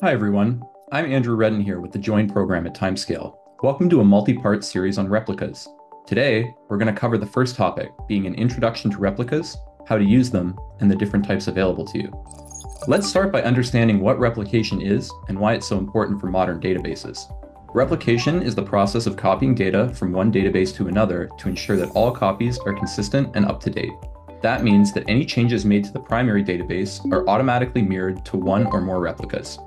Hi, everyone. I'm Andrew Redden here with the Join program at Timescale. Welcome to a multi part series on replicas. Today, we're going to cover the first topic, being an introduction to replicas, how to use them, and the different types available to you. Let's start by understanding what replication is and why it's so important for modern databases. Replication is the process of copying data from one database to another to ensure that all copies are consistent and up to date. That means that any changes made to the primary database are automatically mirrored to one or more replicas.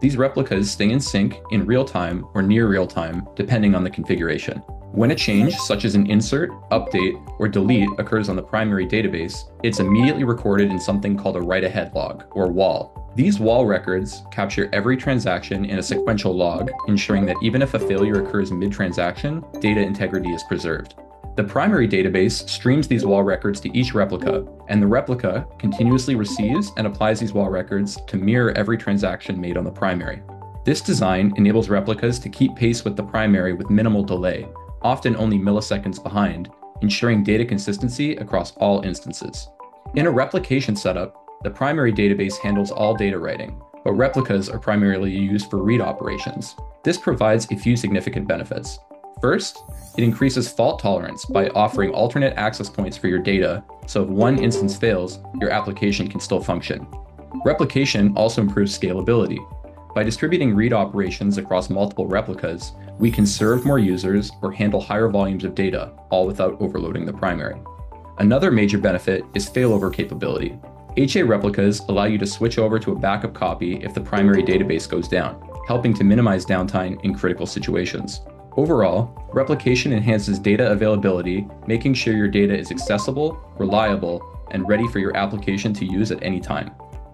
These replicas stay in sync in real time or near real time, depending on the configuration. When a change, such as an insert, update, or delete, occurs on the primary database, it's immediately recorded in something called a write ahead log, or WAL. These WAL records capture every transaction in a sequential log, ensuring that even if a failure occurs mid transaction, data integrity is preserved. The primary database streams these WAL records to each replica, and the replica continuously receives and applies these WAL records to mirror every transaction made on the primary. This design enables replicas to keep pace with the primary with minimal delay, often only milliseconds behind, ensuring data consistency across all instances. In a replication setup, the primary database handles all data writing, but replicas are primarily used for read operations. This provides a few significant benefits. First, it increases fault tolerance by offering alternate access points for your data, so if one instance fails, your application can still function. Replication also improves scalability. By distributing read operations across multiple replicas, we can serve more users or handle higher volumes of data, all without overloading the primary. Another major benefit is failover capability. HA replicas allow you to switch over to a backup copy if the primary database goes down, helping to minimize downtime in critical situations. Overall, replication enhances data availability, making sure your data is accessible, reliable, and ready for your application to use at any time.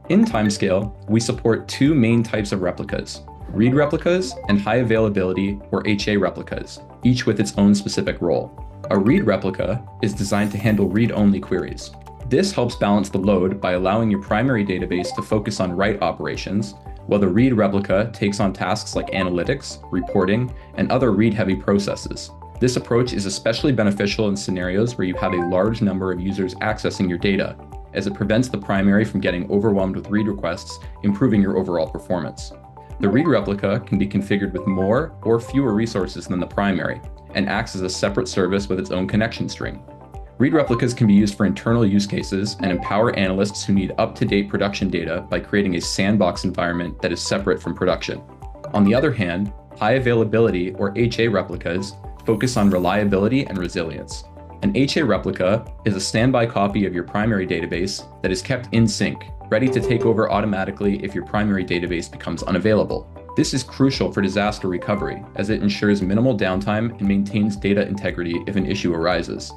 In Timescale, we support two main types of replicas read replicas and high availability or HA replicas, each with its own specific role. A read replica is designed to handle read only queries. This helps balance the load by allowing your primary database to focus on write operations while the read replica takes on tasks like analytics, reporting, and other read-heavy processes. This approach is especially beneficial in scenarios where you have a large number of users accessing your data, as it prevents the primary from getting overwhelmed with read requests, improving your overall performance. The read replica can be configured with more or fewer resources than the primary, and acts as a separate service with its own connection string. Read replicas can be used for internal use cases and empower analysts who need up to date production data by creating a sandbox environment that is separate from production. On the other hand, high availability or HA replicas focus on reliability and resilience. An HA replica is a standby copy of your primary database that is kept in sync, ready to take over automatically if your primary database becomes unavailable. This is crucial for disaster recovery as it ensures minimal downtime and maintains data integrity if an issue arises.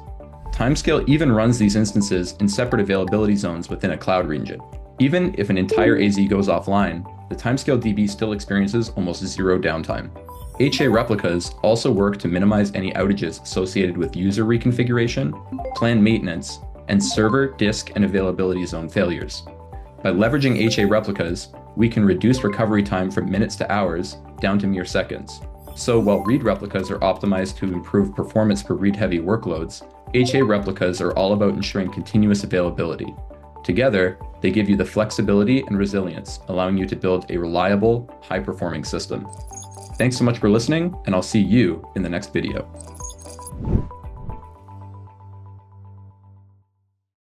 Timescale even runs these instances in separate availability zones within a cloud region. Even if an entire AZ goes offline, the Timescale DB still experiences almost zero downtime. HA replicas also work to minimize any outages associated with user reconfiguration, plan maintenance, and server, disk, and availability zone failures. By leveraging HA replicas, we can reduce recovery time from minutes to hours down to mere seconds. So while read replicas are optimized to improve performance for read-heavy workloads, HA replicas are all about ensuring continuous availability. Together, they give you the flexibility and resilience, allowing you to build a reliable, high-performing system. Thanks so much for listening, and I'll see you in the next video.